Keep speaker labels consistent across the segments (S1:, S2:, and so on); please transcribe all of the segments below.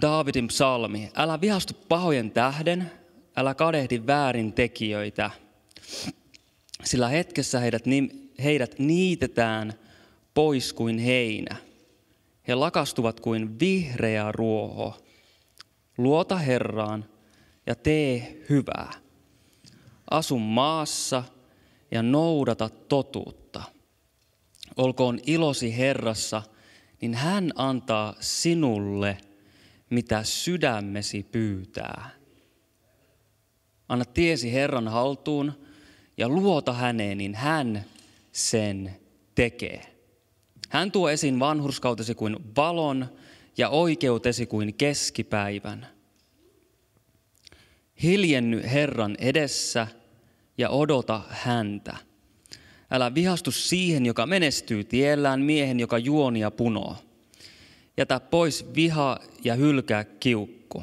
S1: Daavidin psalmi. Älä vihastu pahojen tähden, älä kadehdi väärin tekijöitä, sillä hetkessä heidät, heidät niitetään pois kuin heinä. He lakastuvat kuin vihreä ruoho. Luota Herraan ja tee hyvää. Asu maassa ja noudata totuutta. Olkoon ilosi Herrassa, niin hän antaa sinulle, mitä sydämesi pyytää. Anna tiesi Herran haltuun ja luota häneen, niin hän sen tekee. Hän tuo esiin vanhurskautesi kuin valon ja oikeutesi kuin keskipäivän. Hiljenny Herran edessä ja odota häntä. Älä vihastu siihen, joka menestyy tiellään, miehen, joka juonia punoo. Jätä pois viha ja hylkää kiukku.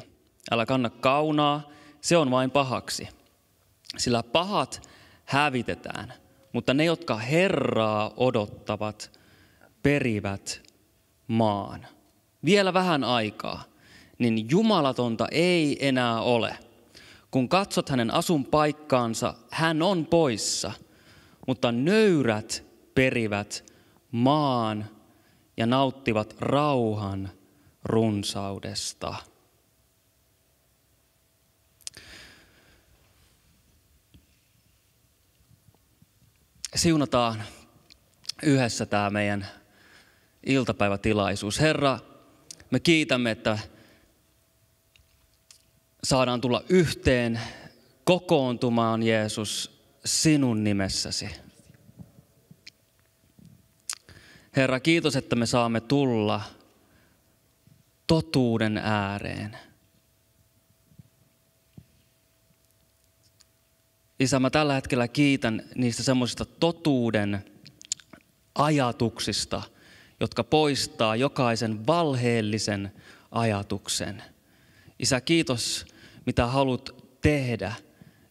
S1: Älä kanna kaunaa, se on vain pahaksi. Sillä pahat hävitetään, mutta ne, jotka Herraa odottavat, perivät maan. Vielä vähän aikaa, niin jumalatonta ei enää ole. Kun katsot hänen asun paikkaansa, hän on poissa, mutta nöyrät perivät maan ja nauttivat rauhan runsaudesta. Siunataan yhdessä tämä meidän iltapäivätilaisuus. Herra, me kiitämme, että saadaan tulla yhteen kokoontumaan Jeesus sinun nimessäsi. Herra, kiitos, että me saamme tulla totuuden ääreen. Isä, mä tällä hetkellä kiitän niistä semmoisista totuuden ajatuksista, jotka poistaa jokaisen valheellisen ajatuksen. Isä, kiitos, mitä haluat tehdä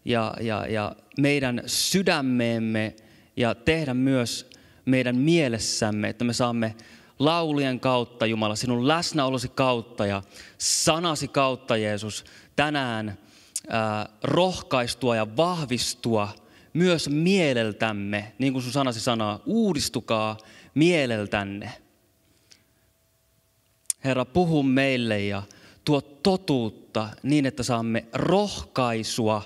S1: ja, ja, ja meidän sydämeemme ja tehdä myös meidän mielessämme, että me saamme laulien kautta, Jumala, sinun läsnäolosi kautta ja sanasi kautta, Jeesus, tänään ää, rohkaistua ja vahvistua myös mieleltämme, niin kuin sun sanasi sanaa, uudistukaa mieleltänne. Herra, puhu meille ja tuo totuutta niin, että saamme rohkaisua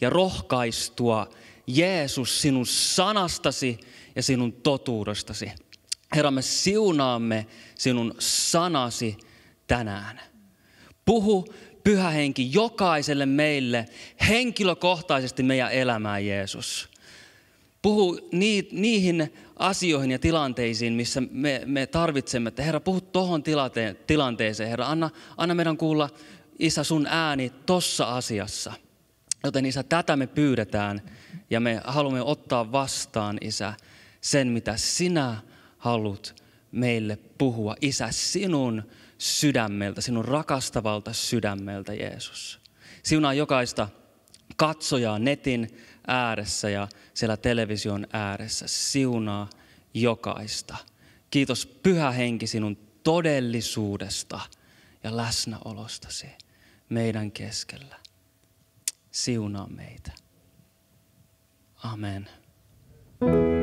S1: ja rohkaistua Jeesus sinun sanastasi ja sinun totuudestasi. Herra, me siunaamme sinun sanasi tänään. Puhu pyhä henki jokaiselle meille henkilökohtaisesti meidän elämään, Jeesus. Puhu niihin asioihin ja tilanteisiin, missä me, me tarvitsemme, että Herra, puhu tuohon tilanteeseen. Herra, anna, anna meidän kuulla, Isä, sun ääni tossa asiassa. Joten Isä, tätä me pyydetään ja me haluamme ottaa vastaan, Isä, sen, mitä sinä haluat meille puhua. Isä, sinun sydämeltä, sinun rakastavalta sydämeltä, Jeesus. Siunaa jokaista katsojaa netin ääressä ja siellä television ääressä. Siunaa jokaista. Kiitos Pyhä Henki sinun todellisuudesta ja läsnäolostasi meidän keskellä. Siunaa meitä. Amen. thank you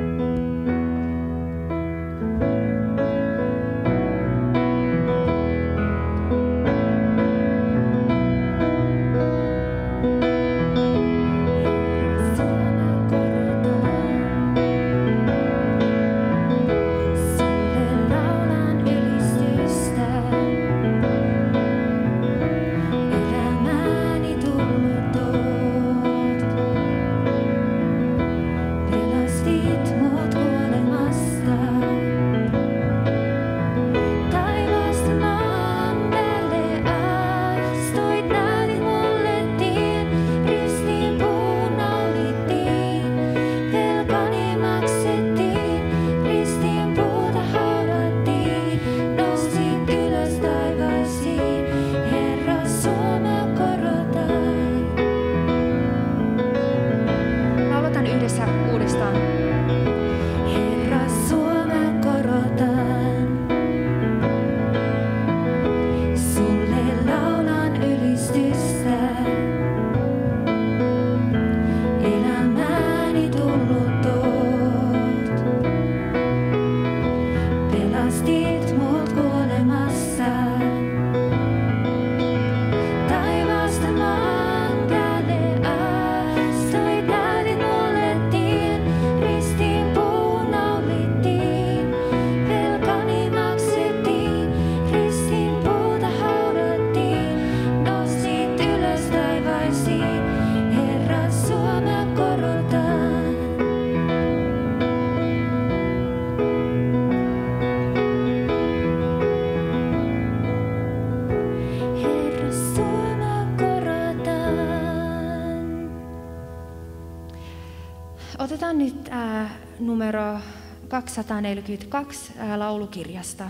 S2: 242 ää, laulukirjasta,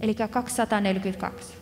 S2: eli 242.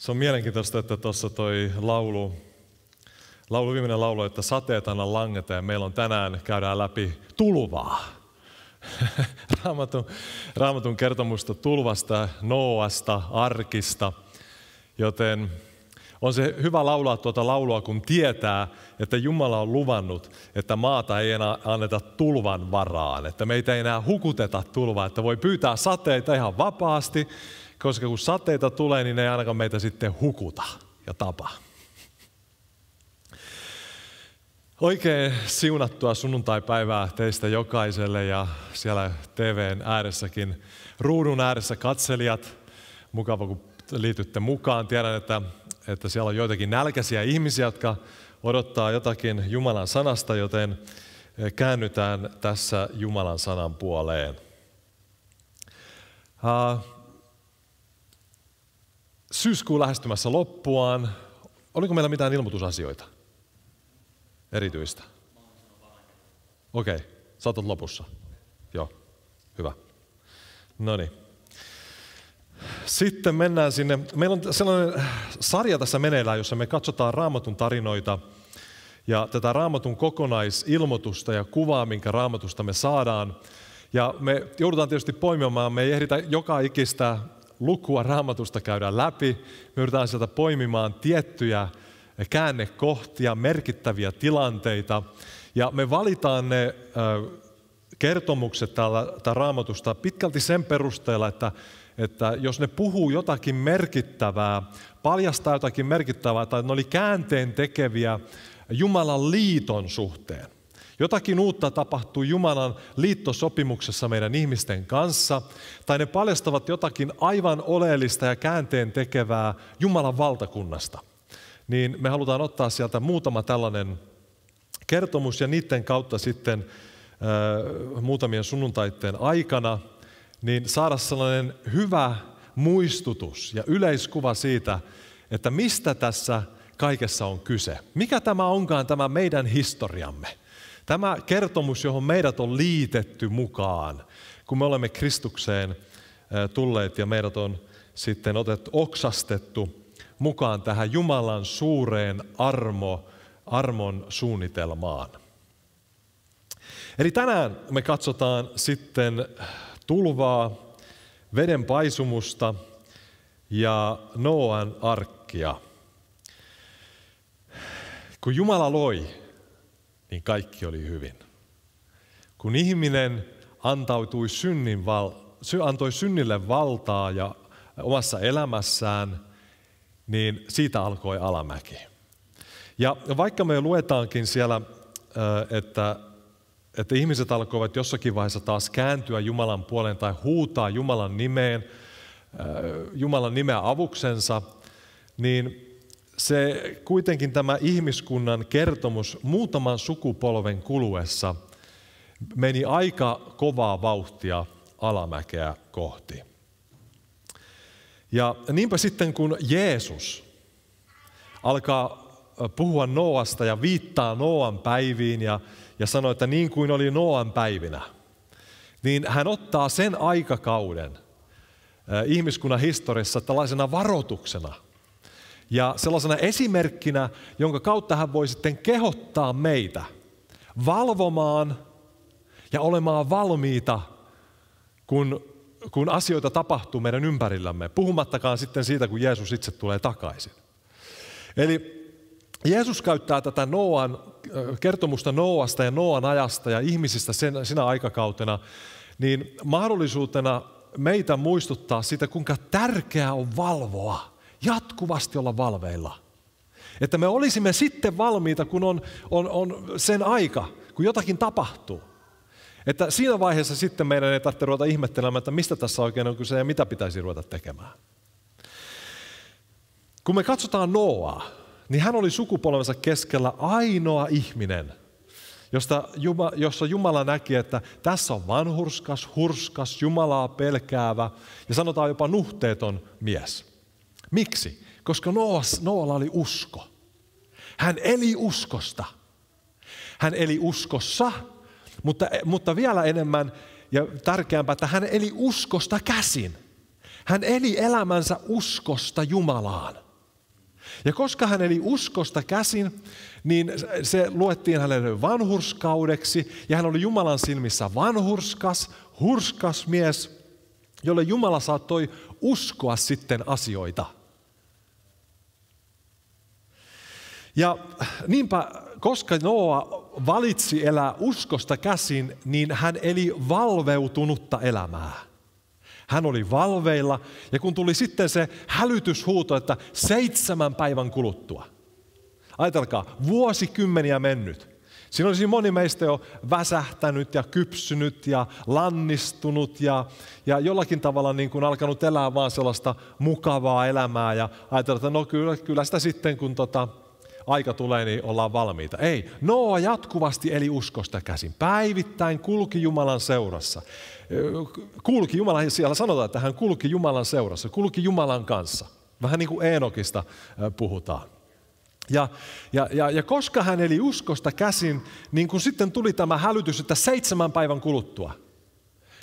S3: Se on mielenkiintoista, että tuossa toi laulu, laulu viimeinen laulu, että sateet anna langeta ja meillä on tänään, käydään läpi tulvaa. Raamatun, raamatun kertomusta tulvasta, Noasta, arkista, joten on se hyvä laulaa tuota laulua, kun tietää, että Jumala on luvannut, että maata ei enää anneta tulvan varaan, että meitä ei enää hukuteta tulvaa, että voi pyytää sateita ihan vapaasti, koska kun sateita tulee, niin ne ei ainakaan meitä sitten hukuta ja tapa. Oikein siunattua sunnuntaipäivää teistä jokaiselle ja siellä TVn ääressäkin ruudun ääressä katselijat. Mukava, kun liitytte mukaan. Tiedän, että, että siellä on joitakin nälkäisiä ihmisiä, jotka odottaa jotakin Jumalan sanasta, joten käännytään tässä Jumalan sanan puoleen. Uh, syyskuun lähestymässä loppuaan. Oliko meillä mitään ilmoitusasioita? Erityistä? Okei, okay. oot lopussa. Joo, hyvä. No niin. Sitten mennään sinne. Meillä on sellainen sarja tässä meneillään, jossa me katsotaan raamatun tarinoita ja tätä raamatun kokonaisilmoitusta ja kuvaa, minkä raamatusta me saadaan. Ja me joudutaan tietysti poimimaan, me ei ehditä joka ikistä lukua raamatusta käydä läpi. Me yritetään sieltä poimimaan tiettyjä käännekohtia, merkittäviä tilanteita. Ja me valitaan ne kertomukset täällä, täällä raamatusta pitkälti sen perusteella, että, että jos ne puhuu jotakin merkittävää, paljastaa jotakin merkittävää, tai ne oli käänteen tekeviä Jumalan liiton suhteen. Jotakin uutta tapahtuu Jumalan liittosopimuksessa meidän ihmisten kanssa, tai ne paljastavat jotakin aivan oleellista ja käänteen tekevää Jumalan valtakunnasta. Niin me halutaan ottaa sieltä muutama tällainen kertomus ja niiden kautta sitten äh, muutamien sunnuntaiden aikana niin saada sellainen hyvä muistutus ja yleiskuva siitä, että mistä tässä kaikessa on kyse. Mikä tämä onkaan tämä meidän historiamme? Tämä kertomus, johon meidät on liitetty mukaan, kun me olemme Kristukseen tulleet ja meidät on sitten otettu, oksastettu mukaan tähän Jumalan suureen armo, armon suunnitelmaan. Eli tänään me katsotaan sitten tulvaa, veden paisumusta ja Noan arkkia. Kun Jumala loi, kaikki oli hyvin. Kun ihminen antautui synnin val, antoi synnille valtaa ja omassa elämässään, niin siitä alkoi alamäki. Ja vaikka me luetaankin siellä, että, että ihmiset alkoivat jossakin vaiheessa taas kääntyä Jumalan puoleen tai huutaa Jumalan nimeen, Jumalan nimeä avuksensa, niin se kuitenkin tämä ihmiskunnan kertomus muutaman sukupolven kuluessa meni aika kovaa vauhtia alamäkeä kohti. Ja niinpä sitten kun Jeesus alkaa puhua Noasta ja viittaa Noan päiviin ja, ja sanoo, että niin kuin oli Noan päivinä, niin hän ottaa sen aikakauden ihmiskunnan historiassa tällaisena varoituksena – ja sellaisena esimerkkinä, jonka kautta hän voi sitten kehottaa meitä valvomaan ja olemaan valmiita, kun, kun asioita tapahtuu meidän ympärillämme, puhumattakaan sitten siitä, kun Jeesus itse tulee takaisin. Eli Jeesus käyttää tätä Noan, kertomusta Noasta ja Noan ajasta ja ihmisistä sen, sinä aikakautena, niin mahdollisuutena meitä muistuttaa sitä, kuinka tärkeää on valvoa jatkuvasti olla valveilla. Että me olisimme sitten valmiita, kun on, on, on sen aika, kun jotakin tapahtuu. Että siinä vaiheessa sitten meidän ei tarvitse ruveta ihmettelemään, että mistä tässä oikein on kyse ja mitä pitäisi ruveta tekemään. Kun me katsotaan Noaa, niin hän oli sukupolvensa keskellä ainoa ihminen, josta Juma, jossa Jumala näki, että tässä on vanhurskas, hurskas, Jumalaa pelkäävä ja sanotaan jopa nuhteeton mies. Miksi? Koska Noas, Noalla oli usko. Hän eli uskosta. Hän eli uskossa, mutta, mutta vielä enemmän ja tärkeämpää, että hän eli uskosta käsin. Hän eli elämänsä uskosta Jumalaan. Ja koska hän eli uskosta käsin, niin se luettiin hänelle vanhurskaudeksi, ja hän oli Jumalan silmissä vanhurskas, hurskas mies, jolle Jumala saattoi uskoa sitten asioita. Ja niinpä, koska Noa valitsi elää uskosta käsin, niin hän eli valveutunutta elämää. Hän oli valveilla ja kun tuli sitten se hälytyshuuto, että seitsemän päivän kuluttua. Ajatelkaa, vuosikymmeniä mennyt. Siinä olisi moni meistä jo väsähtänyt ja kypsynyt ja lannistunut ja, ja jollakin tavalla niin kuin alkanut elää vaan sellaista mukavaa elämää ja ajatella, että no kyllä, kyllä sitä sitten kun tota, aika tulee, niin ollaan valmiita. Ei, Noa jatkuvasti eli uskosta käsin. Päivittäin kulki Jumalan seurassa. Kulki Jumalan, siellä sanotaan, että hän kulki Jumalan seurassa, kulki Jumalan kanssa. Vähän niin kuin Eenokista puhutaan. Ja, ja, ja, ja koska hän eli uskosta käsin, niin kun sitten tuli tämä hälytys, että seitsemän päivän kuluttua,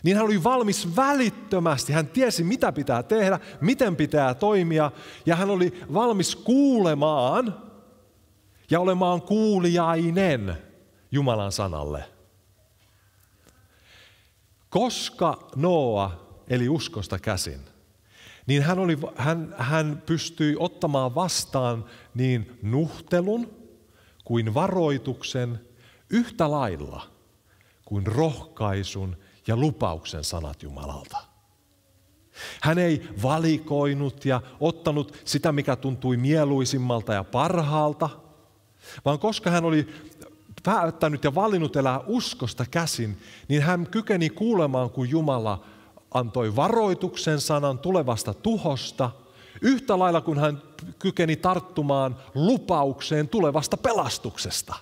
S3: niin hän oli valmis välittömästi. Hän tiesi, mitä pitää tehdä, miten pitää toimia, ja hän oli valmis kuulemaan ja olemaan kuulijainen Jumalan sanalle. Koska Noa eli uskosta käsin, niin hän, oli, hän, hän pystyi ottamaan vastaan niin nuhtelun kuin varoituksen yhtä lailla kuin rohkaisun ja lupauksen sanat Jumalalta. Hän ei valikoinut ja ottanut sitä, mikä tuntui mieluisimmalta ja parhaalta, vaan koska hän oli päättänyt ja valinnut elää uskosta käsin, niin hän kykeni kuulemaan, kun Jumala antoi varoituksen sanan tulevasta tuhosta, yhtä lailla kuin hän kykeni tarttumaan lupaukseen tulevasta pelastuksesta.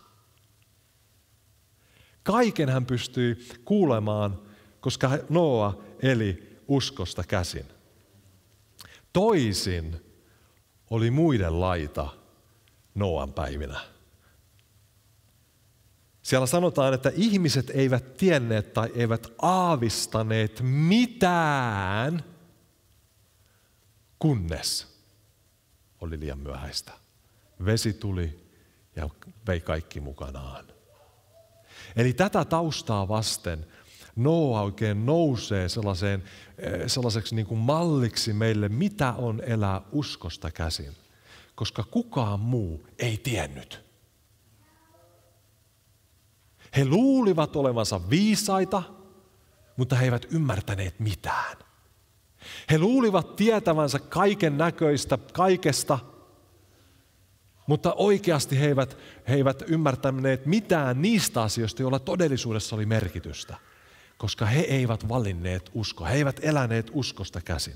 S3: Kaiken hän pystyi kuulemaan, koska Noa eli uskosta käsin. Toisin oli muiden laita Noan päivinä. Siellä sanotaan, että ihmiset eivät tienneet tai eivät aavistaneet mitään, kunnes oli liian myöhäistä. Vesi tuli ja vei kaikki mukanaan. Eli tätä taustaa vasten Noa oikein nousee sellaiseen, eh, sellaiseksi niin kuin malliksi meille, mitä on elää uskosta käsin. Koska kukaan muu ei tiennyt. He luulivat olevansa viisaita, mutta he eivät ymmärtäneet mitään. He luulivat tietävänsä kaiken näköistä, kaikesta, mutta oikeasti he eivät, he eivät ymmärtäneet mitään niistä asioista, joilla todellisuudessa oli merkitystä. Koska he eivät valinneet uskoa, he eivät eläneet uskosta käsin.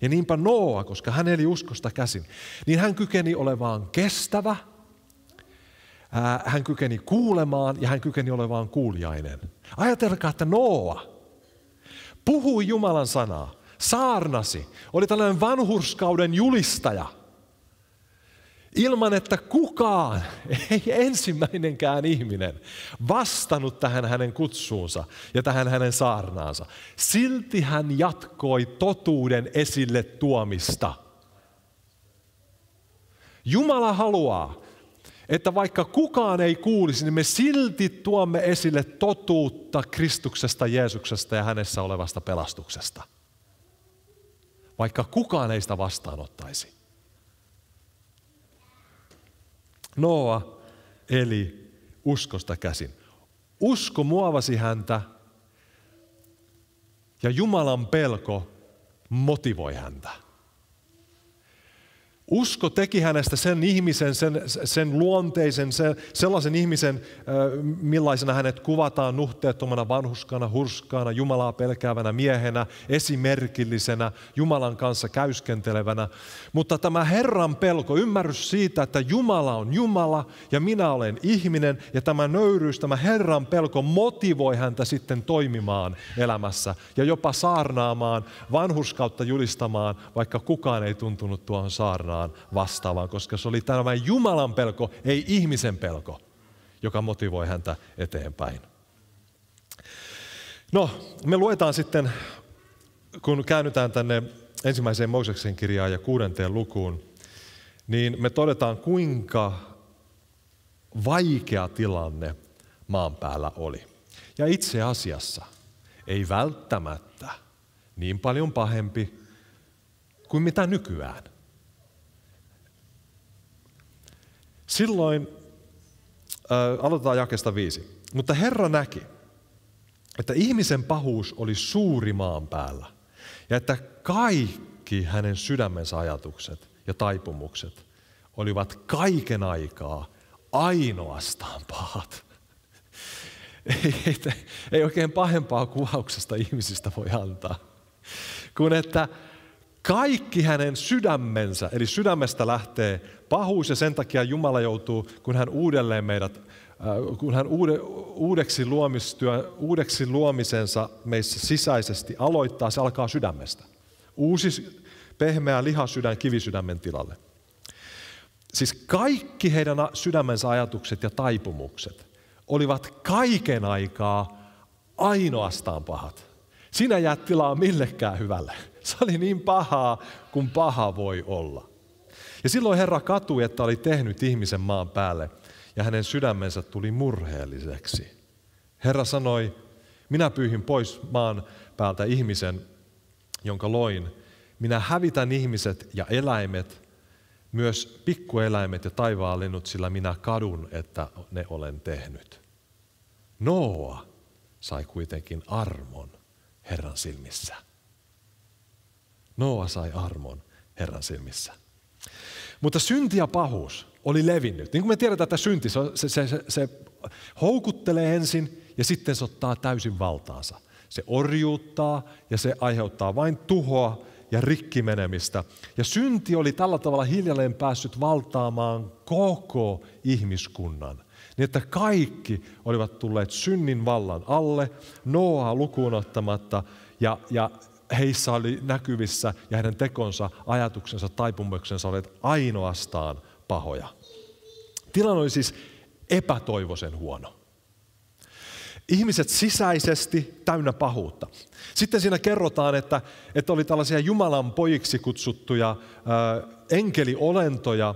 S3: Ja niinpä Noa, koska hän eli uskosta käsin, niin hän kykeni olemaan kestävä – hän kykeni kuulemaan ja hän kykeni olemaan kuulijainen. Ajatelkaa, että Noa puhui Jumalan sanaa, saarnasi, oli tällainen vanhurskauden julistaja. Ilman, että kukaan, ei ensimmäinenkään ihminen, vastannut tähän hänen kutsuunsa ja tähän hänen saarnaansa. Silti hän jatkoi totuuden esille tuomista. Jumala haluaa, että vaikka kukaan ei kuulisi, niin me silti tuomme esille totuutta Kristuksesta, Jeesuksesta ja hänessä olevasta pelastuksesta. Vaikka kukaan ei sitä vastaanottaisi. Noa eli uskosta käsin. Usko muovasi häntä ja Jumalan pelko motivoi häntä. Usko teki hänestä sen ihmisen, sen, sen luonteisen, sen, sellaisen ihmisen, millaisena hänet kuvataan nuhteettomana, vanhuskana, hurskaana, Jumalaa pelkäävänä miehenä, esimerkillisenä, Jumalan kanssa käyskentelevänä. Mutta tämä Herran pelko, ymmärrys siitä, että Jumala on Jumala ja minä olen ihminen, ja tämä nöyryys, tämä Herran pelko motivoi häntä sitten toimimaan elämässä ja jopa saarnaamaan, vanhuskautta julistamaan, vaikka kukaan ei tuntunut tuohon saarnaan vastaavaan, koska se oli tämä Jumalan pelko, ei ihmisen pelko, joka motivoi häntä eteenpäin. No, me luetaan sitten, kun käännytään tänne ensimmäiseen Mooseksen kirjaan ja kuudenteen lukuun, niin me todetaan, kuinka vaikea tilanne maan päällä oli. Ja itse asiassa ei välttämättä niin paljon pahempi kuin mitä nykyään. Silloin äh, aloitetaan jakesta viisi. Mutta Herra näki, että ihmisen pahuus oli suuri maan päällä ja että kaikki hänen sydämensä ajatukset ja taipumukset olivat kaiken aikaa ainoastaan pahat. Ei, ei, ei oikein pahempaa kuvauksesta ihmisistä voi antaa, kun että kaikki hänen sydämensä, eli sydämestä lähtee pahuus ja sen takia Jumala joutuu, kun hän uudelleen meidät, äh, kun hän uude, uudeksi, luomistyö, uudeksi luomisensa meissä sisäisesti aloittaa, se alkaa sydämestä. Uusi pehmeä lihasydän kivisydämen tilalle. Siis kaikki heidän sydämensä ajatukset ja taipumukset olivat kaiken aikaa ainoastaan pahat. Sinä jäät tilaa millekään hyvälle. Se oli niin pahaa kuin paha voi olla. Ja silloin Herra katui, että oli tehnyt ihmisen maan päälle ja hänen sydämensä tuli murheelliseksi. Herra sanoi, minä pyyhin pois maan päältä ihmisen, jonka loin. Minä hävitän ihmiset ja eläimet, myös pikkueläimet ja taivaanlinnut, sillä minä kadun, että ne olen tehnyt. Noa sai kuitenkin armon Herran silmissä. Noa sai armon Herran silmissä. Mutta synti ja pahuus oli levinnyt. Niin kuin me tiedetään, että synti, se, se, se, se houkuttelee ensin ja sitten se ottaa täysin valtaansa. Se orjuuttaa ja se aiheuttaa vain tuhoa ja rikkimenemistä. Ja synti oli tällä tavalla hiljalleen päässyt valtaamaan koko ihmiskunnan. Niin että kaikki olivat tulleet synnin vallan alle, Noa lukuun ottamatta, ja, ja heissä oli näkyvissä ja heidän tekonsa, ajatuksensa, taipumuksensa olivat ainoastaan pahoja. Tilanne oli siis epätoivoisen huono. Ihmiset sisäisesti täynnä pahuutta. Sitten siinä kerrotaan, että, että oli tällaisia Jumalan pojiksi kutsuttuja äh, enkeliolentoja,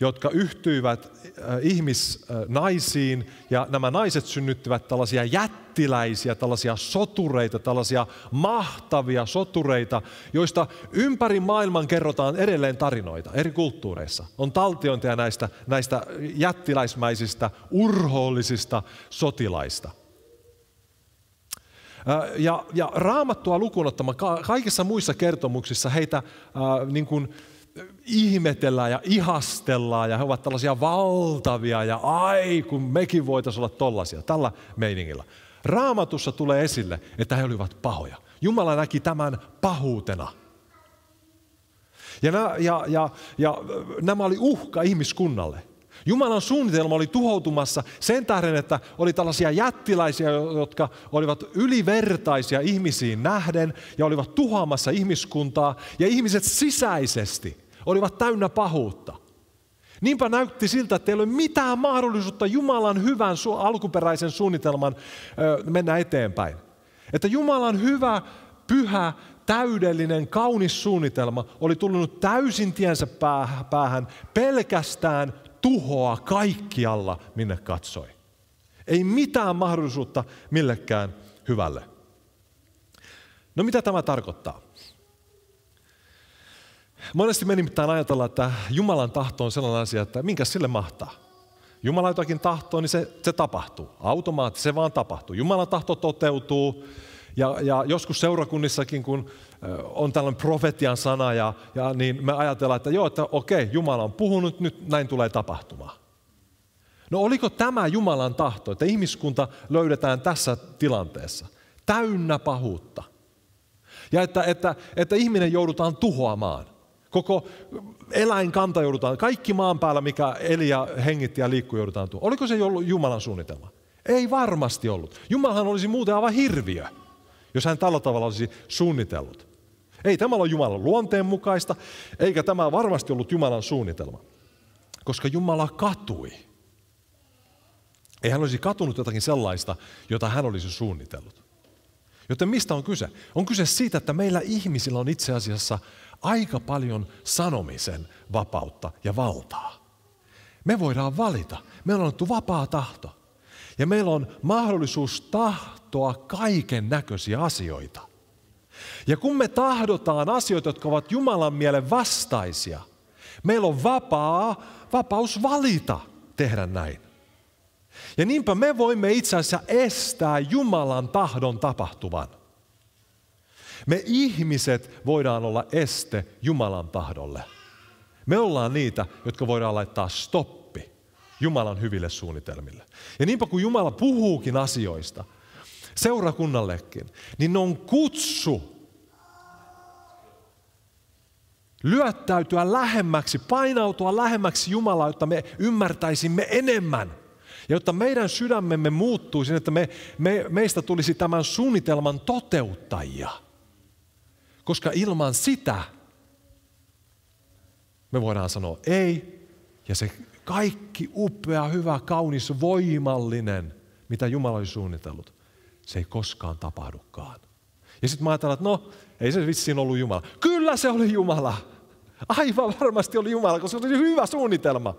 S3: jotka yhtyivät äh, ihmisnaisiin ja nämä naiset synnyttivät tällaisia jättiläisiä, tällaisia sotureita, tällaisia mahtavia sotureita, joista ympäri maailman kerrotaan edelleen tarinoita eri kulttuureissa. On taltiointeja näistä, näistä jättiläismäisistä, urhoollisista sotilaista. Äh, ja, ja raamattua lukuun kaikissa muissa kertomuksissa heitä äh, niin kuin, ihmetellään ja ihastellaan ja he ovat tällaisia valtavia ja ai kun mekin voitaisiin olla tollaisia, tällä meiningillä. Raamatussa tulee esille, että he olivat pahoja. Jumala näki tämän pahuutena. Ja, nämä, ja, ja, ja nämä oli uhka ihmiskunnalle. Jumalan suunnitelma oli tuhoutumassa sen tähden, että oli tällaisia jättiläisiä, jotka olivat ylivertaisia ihmisiin nähden ja olivat tuhoamassa ihmiskuntaa. Ja ihmiset sisäisesti olivat täynnä pahuutta. Niinpä näytti siltä, että ei ole mitään mahdollisuutta Jumalan hyvän alkuperäisen suunnitelman mennä eteenpäin. Että Jumalan hyvä, pyhä, täydellinen, kaunis suunnitelma oli tullut täysin tiensä päähän pelkästään tuhoa kaikkialla, minne katsoi. Ei mitään mahdollisuutta millekään hyvälle. No mitä tämä tarkoittaa? Monesti me nimittäin ajatellaan, että Jumalan tahto on sellainen asia, että minkä sille mahtaa. Jumala jotakin tahtoo, niin se, se tapahtuu. Automaattisesti se vaan tapahtuu. Jumalan tahto toteutuu Ja, ja joskus seurakunnissakin, kun on tällainen profetian sana, ja, ja niin me ajatellaan, että joo, että okei, Jumala on puhunut, nyt näin tulee tapahtumaan. No oliko tämä Jumalan tahto, että ihmiskunta löydetään tässä tilanteessa? Täynnä pahuutta. Ja että, että, että ihminen joudutaan tuhoamaan. Koko eläinkanta joudutaan, kaikki maan päällä, mikä eli ja hengitti ja liikkui, joudutaan tuhoamaan. Oliko se ollut Jumalan suunnitelma? Ei varmasti ollut. Jumalahan olisi muuten aivan hirviö, jos hän tällä tavalla olisi suunnitellut. Ei tämä ole Jumalan luonteen mukaista, eikä tämä varmasti ollut Jumalan suunnitelma. Koska Jumala katui. Ei hän olisi katunut jotakin sellaista, jota hän olisi suunnitellut. Joten mistä on kyse? On kyse siitä, että meillä ihmisillä on itse asiassa aika paljon sanomisen vapautta ja valtaa. Me voidaan valita. Meillä on annettu vapaa tahto. Ja meillä on mahdollisuus tahtoa kaiken näköisiä asioita. Ja kun me tahdotaan asioita, jotka ovat Jumalan mielen vastaisia, meillä on vapaa, vapaus valita tehdä näin. Ja niinpä me voimme itse asiassa estää Jumalan tahdon tapahtuvan. Me ihmiset voidaan olla este Jumalan tahdolle. Me ollaan niitä, jotka voidaan laittaa stoppi Jumalan hyville suunnitelmille. Ja niinpä kun Jumala puhuukin asioista seurakunnallekin, niin ne on kutsu lyöttäytyä lähemmäksi, painautua lähemmäksi Jumalaa, jotta me ymmärtäisimme enemmän. Ja jotta meidän sydämemme muuttuisi, niin että me, me, meistä tulisi tämän suunnitelman toteuttajia. Koska ilman sitä me voidaan sanoa ei, ja se kaikki upea, hyvä, kaunis, voimallinen, mitä Jumala olisi suunnitellut, se ei koskaan tapahdukaan. Ja sitten mä ajattelen, että no, ei se vissiin ollut Jumala. Kyllä se oli Jumala. Aivan varmasti oli Jumala, koska se oli hyvä suunnitelma.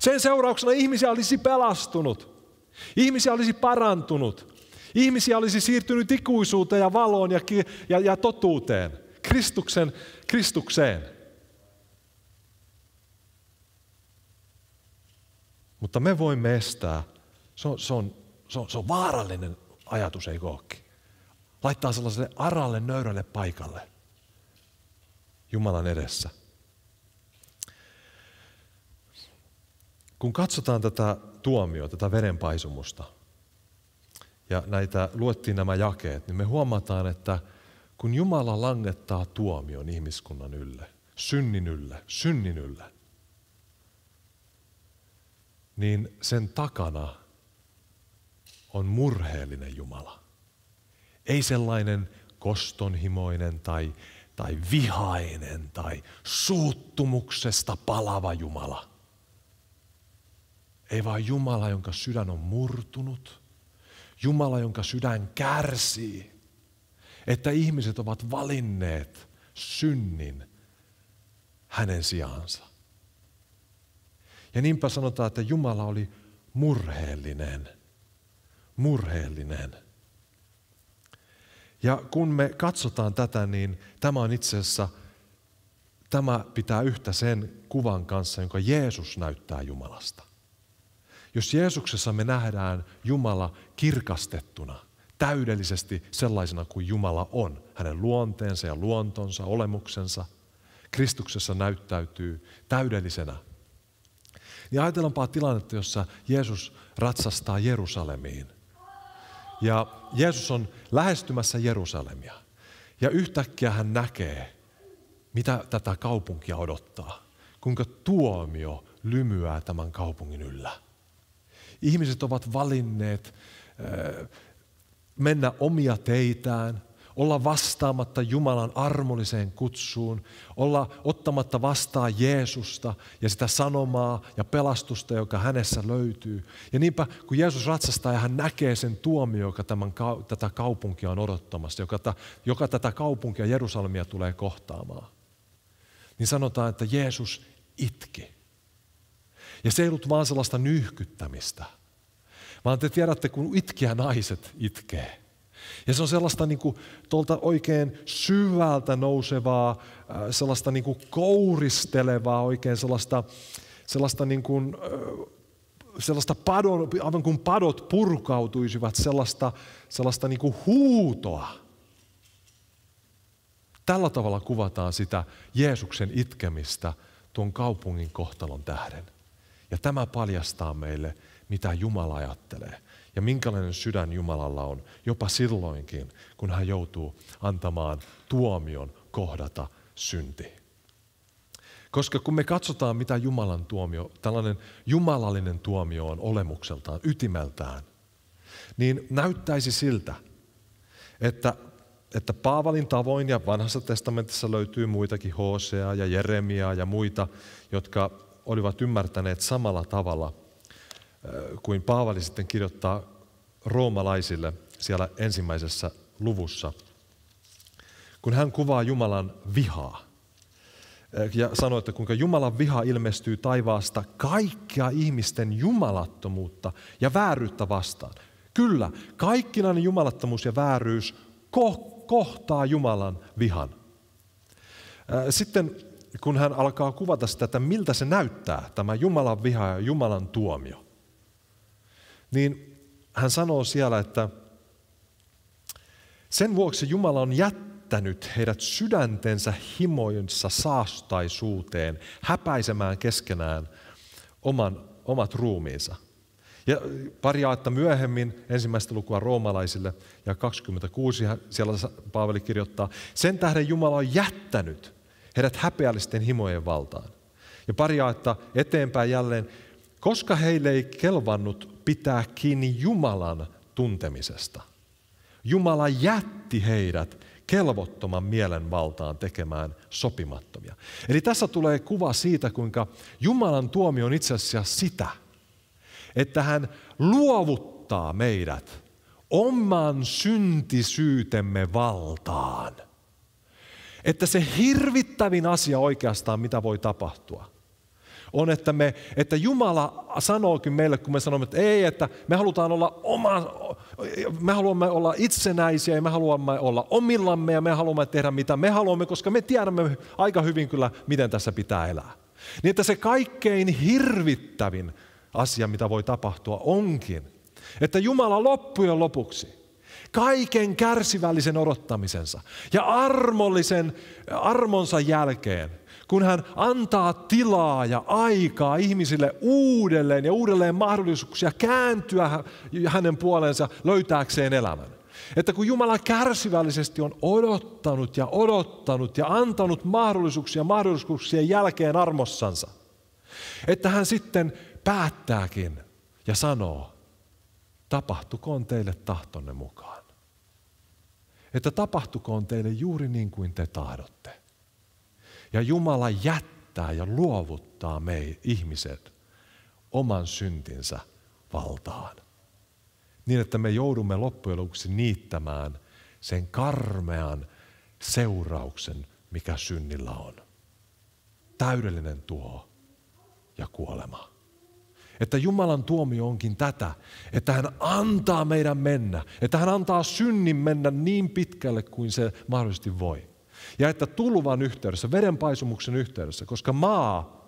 S3: Sen seurauksena ihmisiä olisi pelastunut. Ihmisiä olisi parantunut. Ihmisiä olisi siirtynyt ikuisuuteen ja valoon ja, ja, ja totuuteen. Kristuksen, Kristukseen. Mutta me voimme estää, se on, se on, se on, se on vaarallinen ajatus, ei kookki. Laittaa sellaiselle aralle, nöyrälle paikalle Jumalan edessä. Kun katsotaan tätä tuomiota, tätä verenpaisumusta, ja näitä luettiin nämä jakeet, niin me huomataan, että kun Jumala langettaa tuomion ihmiskunnan ylle, synnin ylle, synnin ylle, niin sen takana on murheellinen Jumala. Ei sellainen kostonhimoinen tai, tai vihainen tai suuttumuksesta palava Jumala. Ei vaan Jumala, jonka sydän on murtunut. Jumala, jonka sydän kärsii. Että ihmiset ovat valinneet synnin hänen sijaansa. Ja niinpä sanotaan, että Jumala oli murheellinen. Murheellinen. Ja kun me katsotaan tätä, niin tämä on itse asiassa, tämä pitää yhtä sen kuvan kanssa, jonka Jeesus näyttää Jumalasta. Jos Jeesuksessa me nähdään Jumala kirkastettuna, täydellisesti sellaisena kuin Jumala on, hänen luonteensa ja luontonsa, olemuksensa, Kristuksessa näyttäytyy täydellisenä niin ajatellaanpa tilannetta, jossa Jeesus ratsastaa Jerusalemiin. Ja Jeesus on lähestymässä Jerusalemia. Ja yhtäkkiä hän näkee, mitä tätä kaupunkia odottaa. Kuinka tuomio lymyää tämän kaupungin yllä. Ihmiset ovat valinneet mennä omia teitään, olla vastaamatta Jumalan armolliseen kutsuun, olla ottamatta vastaan Jeesusta ja sitä sanomaa ja pelastusta, joka hänessä löytyy. Ja niinpä, kun Jeesus ratsastaa ja hän näkee sen tuomio, joka tämän, tätä kaupunkia on odottamassa, joka, joka tätä kaupunkia Jerusalemia tulee kohtaamaan, niin sanotaan, että Jeesus itki. Ja se ei ollut vaan sellaista nyhkyttämistä, vaan te tiedätte, kun itkiä naiset itkee – ja se on sellaista niin kuin, tuolta oikein syvältä nousevaa, äh, sellaista niin kuin kouristelevaa, oikein sellaista, sellaista niin kuin, äh, sellaista padon, aivan kuin padot purkautuisivat, sellaista, sellaista niin kuin huutoa. Tällä tavalla kuvataan sitä Jeesuksen itkemistä tuon kaupungin kohtalon tähden. Ja tämä paljastaa meille, mitä Jumala ajattelee ja minkälainen sydän Jumalalla on, jopa silloinkin, kun hän joutuu antamaan tuomion kohdata synti. Koska kun me katsotaan, mitä Jumalan tuomio, tällainen jumalallinen tuomio on olemukseltaan, ytimeltään, niin näyttäisi siltä, että, että Paavalin tavoin ja vanhassa testamentissa löytyy muitakin, Hosea ja Jeremia ja muita, jotka olivat ymmärtäneet samalla tavalla kuin Paavali sitten kirjoittaa roomalaisille siellä ensimmäisessä luvussa, kun hän kuvaa Jumalan vihaa ja sanoo, että kuinka Jumalan viha ilmestyy taivaasta kaikkia ihmisten jumalattomuutta ja vääryyttä vastaan. Kyllä, kaikkinainen jumalattomuus ja vääryys ko- kohtaa Jumalan vihan. Sitten kun hän alkaa kuvata sitä, että miltä se näyttää, tämä Jumalan viha ja Jumalan tuomio, niin hän sanoo siellä, että sen vuoksi Jumala on jättänyt heidät sydäntensä himoinsa saastaisuuteen, häpäisemään keskenään oman, omat ruumiinsa. Ja pari jaetta myöhemmin, ensimmäistä lukua roomalaisille ja 26, siellä Paavali kirjoittaa, sen tähden Jumala on jättänyt heidät häpeällisten himojen valtaan. Ja pari jaetta eteenpäin jälleen, koska heille ei kelvannut pitää kiinni Jumalan tuntemisesta. Jumala jätti heidät kelvottoman mielen valtaan tekemään sopimattomia. Eli tässä tulee kuva siitä, kuinka Jumalan tuomio on itse asiassa sitä, että hän luovuttaa meidät oman syntisyytemme valtaan. Että se hirvittävin asia oikeastaan, mitä voi tapahtua, on, että, me, että Jumala sanookin meille, kun me sanomme, että ei, että me halutaan olla oma, me haluamme olla itsenäisiä ja me haluamme olla omillamme ja me haluamme tehdä mitä me haluamme, koska me tiedämme aika hyvin kyllä, miten tässä pitää elää. Niin että se kaikkein hirvittävin asia, mitä voi tapahtua, onkin, että Jumala loppujen lopuksi kaiken kärsivällisen odottamisensa ja armollisen armonsa jälkeen kun hän antaa tilaa ja aikaa ihmisille uudelleen ja uudelleen mahdollisuuksia kääntyä hänen puolensa löytääkseen elämän. Että kun Jumala kärsivällisesti on odottanut ja odottanut ja antanut mahdollisuuksia mahdollisuuksien jälkeen armossansa, että hän sitten päättääkin ja sanoo, tapahtukoon teille tahtonne mukaan. Että tapahtukoon teille juuri niin kuin te tahdotte. Ja Jumala jättää ja luovuttaa me ihmiset oman syntinsä valtaan. Niin, että me joudumme loppujen lopuksi niittämään sen karmean seurauksen, mikä synnillä on. Täydellinen tuo ja kuolema. Että Jumalan tuomio onkin tätä, että hän antaa meidän mennä, että hän antaa synnin mennä niin pitkälle kuin se mahdollisesti voi. Ja että tulvan yhteydessä, vedenpaisumuksen yhteydessä, koska maa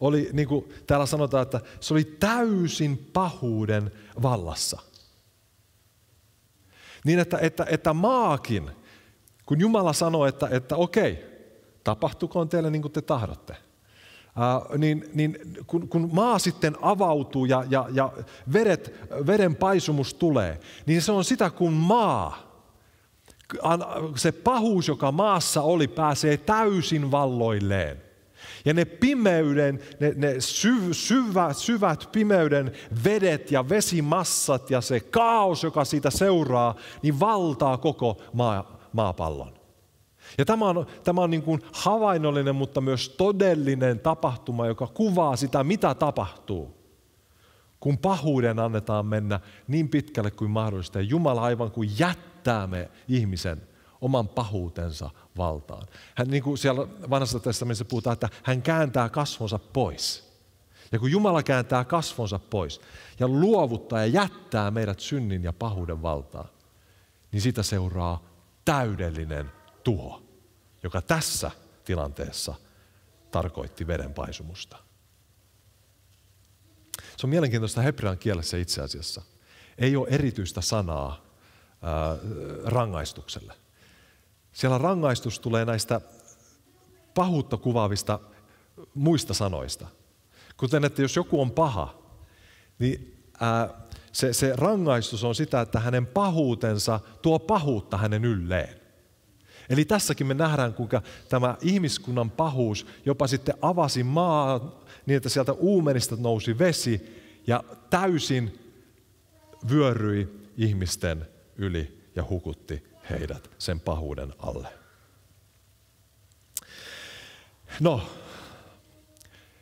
S3: oli, niin kuin täällä sanotaan, että se oli täysin pahuuden vallassa. Niin, että, että, että maakin, kun Jumala sanoi, että, että okei, tapahtukoon teille niin kuin te tahdotte, niin, niin kun, kun maa sitten avautuu ja, ja, ja vedet, veden paisumus tulee, niin se on sitä, kun maa se pahuus, joka maassa oli, pääsee täysin valloilleen. Ja ne pimeyden, ne, ne syv, syvät, syvät pimeyden vedet ja vesimassat ja se kaos, joka siitä seuraa, niin valtaa koko maa, maapallon. Ja tämä on, tämä on niin kuin havainnollinen, mutta myös todellinen tapahtuma, joka kuvaa sitä, mitä tapahtuu. Kun pahuuden annetaan mennä niin pitkälle kuin mahdollista. Ja Jumala aivan kuin jättää me ihmisen oman pahuutensa valtaan. Hän, niin kuin siellä vanhassa testamentissa puhutaan, että hän kääntää kasvonsa pois. Ja kun Jumala kääntää kasvonsa pois ja luovuttaa ja jättää meidät synnin ja pahuuden valtaan, niin siitä seuraa täydellinen tuho, joka tässä tilanteessa tarkoitti vedenpaisumusta. Se on mielenkiintoista hebrean kielessä itse asiassa. Ei ole erityistä sanaa ää, rangaistukselle. Siellä rangaistus tulee näistä pahuutta kuvaavista muista sanoista. Kuten, että jos joku on paha, niin ää, se, se rangaistus on sitä, että hänen pahuutensa tuo pahuutta hänen ylleen. Eli tässäkin me nähdään, kuinka tämä ihmiskunnan pahuus jopa sitten avasi maa niin, että sieltä uumenista nousi vesi ja täysin vyöryi ihmisten yli ja hukutti heidät sen pahuuden alle. No,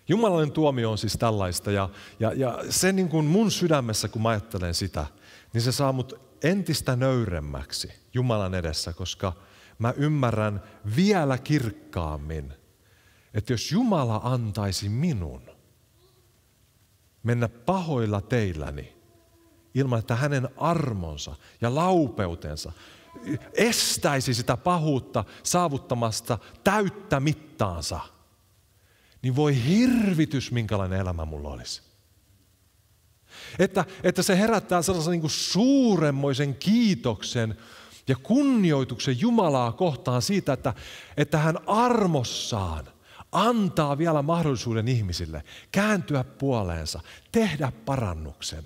S3: Jumalallinen tuomio on siis tällaista ja, ja, ja se niin kuin mun sydämessä, kun mä ajattelen sitä, niin se saa mut entistä nöyremmäksi Jumalan edessä, koska mä ymmärrän vielä kirkkaammin, että jos Jumala antaisi minun mennä pahoilla teilläni, ilman että hänen armonsa ja laupeutensa estäisi sitä pahuutta saavuttamasta täyttä mittaansa – niin voi hirvitys, minkälainen elämä mulla olisi. Että, että se herättää sellaisen niin suuremmoisen kiitoksen ja kunnioituksen Jumalaa kohtaan siitä, että, että hän armossaan antaa vielä mahdollisuuden ihmisille kääntyä puoleensa, tehdä parannuksen.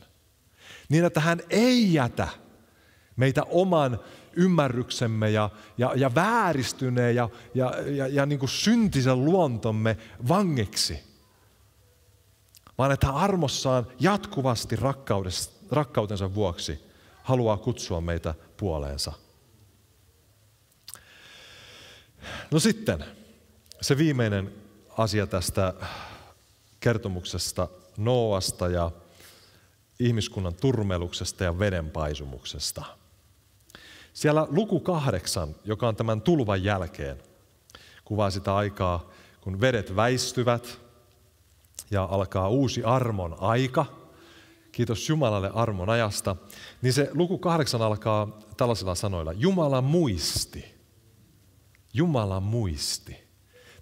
S3: Niin, että hän ei jätä meitä oman ymmärryksemme ja, ja, ja vääristyneen ja, ja, ja, ja niin kuin syntisen luontomme vangeksi. Vaan että hän armossaan jatkuvasti rakkautensa vuoksi haluaa kutsua meitä puoleensa. No sitten se viimeinen asia tästä kertomuksesta Noasta ja ihmiskunnan turmeluksesta ja vedenpaisumuksesta – siellä luku kahdeksan, joka on tämän tulvan jälkeen, kuvaa sitä aikaa, kun vedet väistyvät ja alkaa uusi armon aika. Kiitos Jumalalle armon ajasta. Niin se luku kahdeksan alkaa tällaisilla sanoilla. Jumala muisti. Jumala muisti.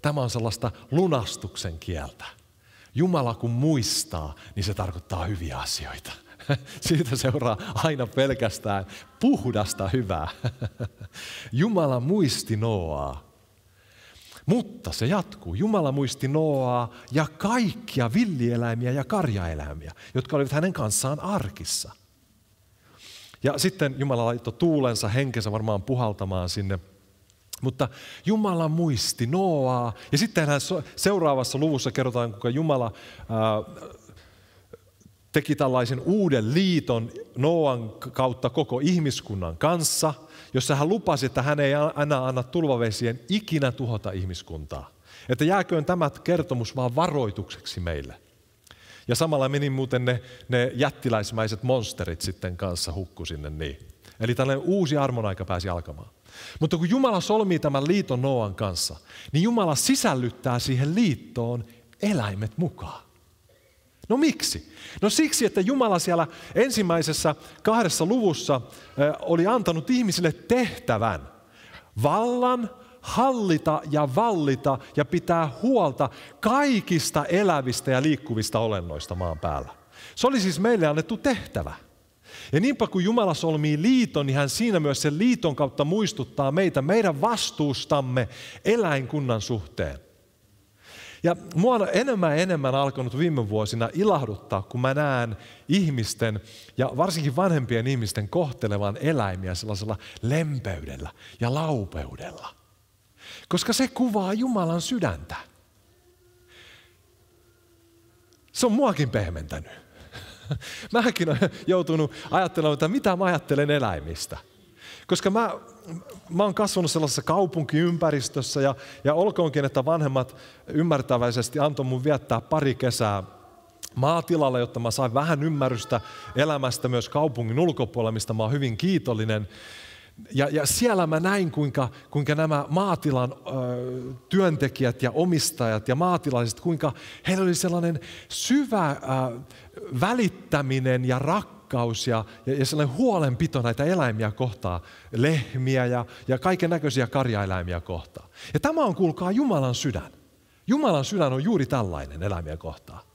S3: Tämä on sellaista lunastuksen kieltä. Jumala kun muistaa, niin se tarkoittaa hyviä asioita. Siitä seuraa aina pelkästään puhdasta hyvää. Jumala muisti Noaa. Mutta se jatkuu. Jumala muisti Noaa ja kaikkia villieläimiä ja karjaeläimiä, jotka olivat hänen kanssaan arkissa. Ja sitten Jumala laittoi tuulensa, henkensä varmaan puhaltamaan sinne mutta Jumala muisti Noaa. Ja sitten hän seuraavassa luvussa kerrotaan, kuinka Jumala ää, teki tällaisen uuden liiton Noan kautta koko ihmiskunnan kanssa, jossa hän lupasi, että hän ei aina anna tulvavesien ikinä tuhota ihmiskuntaa. Että jääköön tämä kertomus vaan varoitukseksi meille. Ja samalla meni muuten ne, ne jättiläismäiset monsterit sitten kanssa hukku sinne niin. Eli tällainen uusi armonaika pääsi alkamaan. Mutta kun Jumala solmii tämän liiton Noan kanssa, niin Jumala sisällyttää siihen liittoon eläimet mukaan. No miksi? No siksi, että Jumala siellä ensimmäisessä kahdessa luvussa oli antanut ihmisille tehtävän vallan, hallita ja vallita ja pitää huolta kaikista elävistä ja liikkuvista olennoista maan päällä. Se oli siis meille annettu tehtävä. Ja niinpä kun Jumala solmii liiton, niin hän siinä myös sen liiton kautta muistuttaa meitä meidän vastuustamme eläinkunnan suhteen. Ja mua on enemmän ja enemmän alkanut viime vuosina ilahduttaa, kun mä näen ihmisten ja varsinkin vanhempien ihmisten kohtelevan eläimiä sellaisella lempeydellä ja laupeudella. Koska se kuvaa Jumalan sydäntä. Se on muakin pehmentänyt. Mäkin olen joutunut ajattelemaan, että mitä mä ajattelen eläimistä. Koska mä, mä oon kasvanut sellaisessa kaupunkiympäristössä ja, ja olkoonkin, että vanhemmat ymmärtäväisesti antoi mun viettää pari kesää maatilalla, jotta mä sain vähän ymmärrystä elämästä myös kaupungin ulkopuolella, mistä mä oon hyvin kiitollinen. Ja, ja siellä mä näin, kuinka, kuinka nämä maatilan ö, työntekijät ja omistajat ja maatilaiset, kuinka heillä oli sellainen syvä ö, välittäminen ja rakkaus ja, ja, ja sellainen huolenpito näitä eläimiä kohtaa, lehmiä ja, ja kaiken näköisiä karjaeläimiä kohtaa. Ja tämä on, kuulkaa, Jumalan sydän. Jumalan sydän on juuri tällainen eläimiä kohtaa.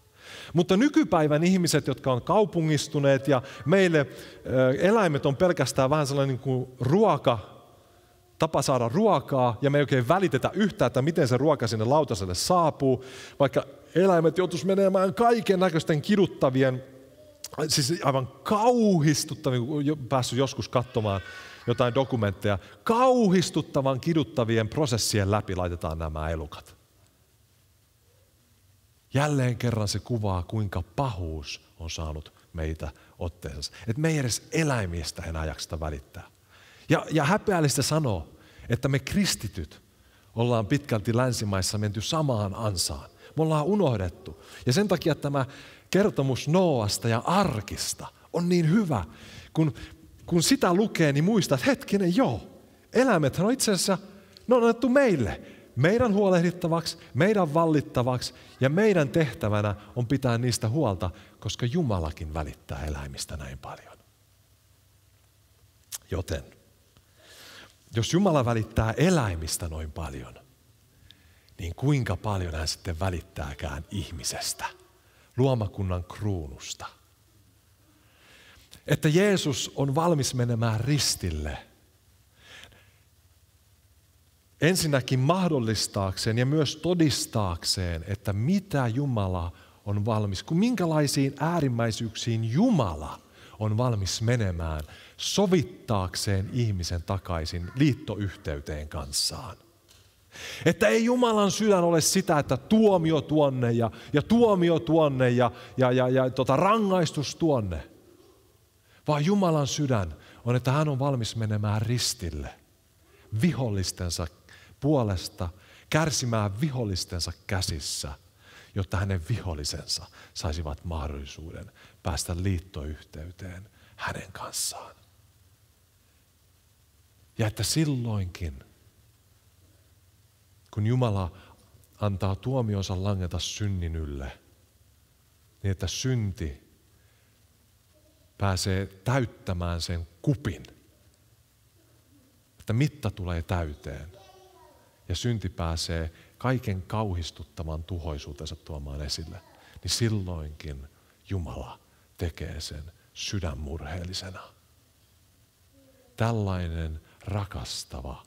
S3: Mutta nykypäivän ihmiset, jotka on kaupungistuneet ja meille eläimet on pelkästään vähän sellainen niin kuin ruoka, tapa saada ruokaa ja me ei oikein välitetä yhtään, että miten se ruoka sinne lautaselle saapuu, vaikka eläimet joutuisi menemään kaiken näköisten kiduttavien, siis aivan kauhistuttavien, kun päässyt joskus katsomaan jotain dokumentteja, kauhistuttavan kiduttavien prosessien läpi laitetaan nämä elukat. Jälleen kerran se kuvaa, kuinka pahuus on saanut meitä otteensa. Että me ei edes eläimistä enää jakseta välittää. Ja, ja häpeällistä sanoa, että me kristityt ollaan pitkälti länsimaissa menty samaan ansaan. Me ollaan unohdettu. Ja sen takia tämä kertomus Noasta ja arkista on niin hyvä. Kun, kun sitä lukee, niin muistat, hetkinen, joo, eläimethän on itse asiassa, ne on annettu meille. Meidän huolehdittavaksi, meidän vallittavaksi ja meidän tehtävänä on pitää niistä huolta, koska Jumalakin välittää eläimistä näin paljon. Joten, jos Jumala välittää eläimistä noin paljon, niin kuinka paljon hän sitten välittääkään ihmisestä, luomakunnan kruunusta. Että Jeesus on valmis menemään ristille – ensinnäkin mahdollistaakseen ja myös todistaakseen, että mitä Jumala on valmis, kun minkälaisiin äärimmäisyyksiin Jumala on valmis menemään sovittaakseen ihmisen takaisin liittoyhteyteen kanssaan. Että ei Jumalan sydän ole sitä, että tuomio tuonne ja, ja tuomio tuonne ja, ja, ja, ja tota, rangaistus tuonne. Vaan Jumalan sydän on, että hän on valmis menemään ristille vihollistensa puolesta, kärsimään vihollistensa käsissä, jotta hänen vihollisensa saisivat mahdollisuuden päästä liittoyhteyteen hänen kanssaan. Ja että silloinkin, kun Jumala antaa tuomionsa langeta synnin ylle, niin että synti pääsee täyttämään sen kupin, että mitta tulee täyteen ja synti pääsee kaiken kauhistuttavan tuhoisuutensa tuomaan esille, niin silloinkin Jumala tekee sen sydänmurheellisena. Tällainen rakastava,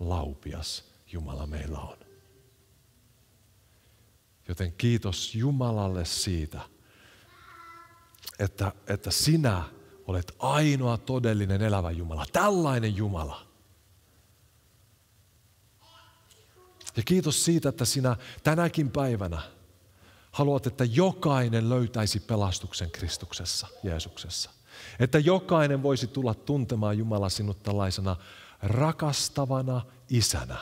S3: laupias Jumala meillä on. Joten kiitos Jumalalle siitä, että, että sinä olet ainoa todellinen elävä Jumala. Tällainen Jumala. Ja kiitos siitä, että sinä tänäkin päivänä haluat, että jokainen löytäisi pelastuksen Kristuksessa, Jeesuksessa. Että jokainen voisi tulla tuntemaan Jumala sinut tällaisena rakastavana isänä,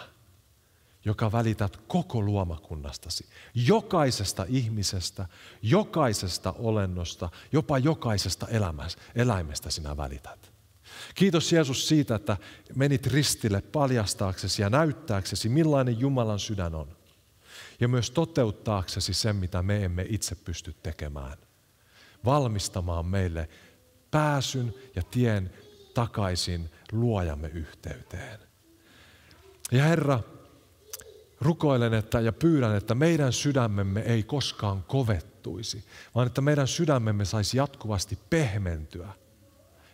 S3: joka välität koko luomakunnastasi, jokaisesta ihmisestä, jokaisesta olennosta, jopa jokaisesta eläimestä sinä välität. Kiitos Jeesus siitä, että menit ristille paljastaaksesi ja näyttääksesi, millainen Jumalan sydän on. Ja myös toteuttaaksesi sen, mitä me emme itse pysty tekemään. Valmistamaan meille pääsyn ja tien takaisin luojamme yhteyteen. Ja Herra, rukoilen että, ja pyydän, että meidän sydämemme ei koskaan kovettuisi, vaan että meidän sydämemme saisi jatkuvasti pehmentyä –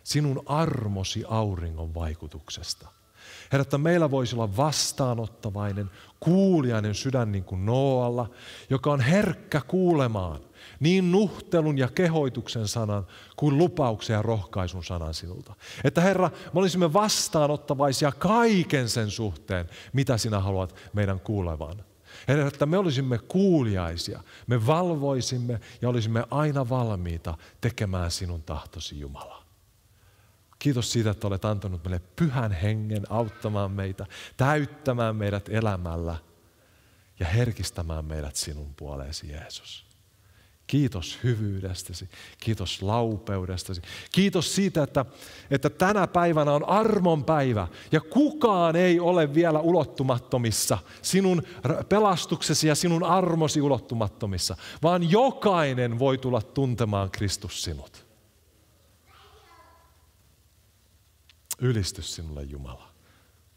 S3: sinun armosi auringon vaikutuksesta. Herra, että meillä voisi olla vastaanottavainen, kuulijainen sydän niin kuin Noalla, joka on herkkä kuulemaan niin nuhtelun ja kehoituksen sanan kuin lupauksen ja rohkaisun sanan sinulta. Että Herra, me olisimme vastaanottavaisia kaiken sen suhteen, mitä sinä haluat meidän kuulevan. Herra, että me olisimme kuuliaisia, me valvoisimme ja olisimme aina valmiita tekemään sinun tahtosi Jumala. Kiitos siitä, että olet antanut meille pyhän hengen auttamaan meitä, täyttämään meidät elämällä ja herkistämään meidät sinun puoleesi, Jeesus. Kiitos hyvyydestäsi, kiitos laupeudestasi. Kiitos siitä, että, että tänä päivänä on armon päivä ja kukaan ei ole vielä ulottumattomissa, sinun pelastuksesi ja sinun armosi ulottumattomissa, vaan jokainen voi tulla tuntemaan Kristus sinut. Ylistys sinulle Jumala.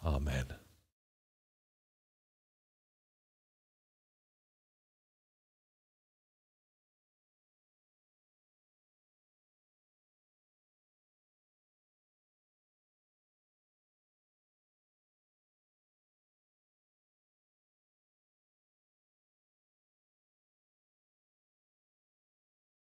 S3: Amen.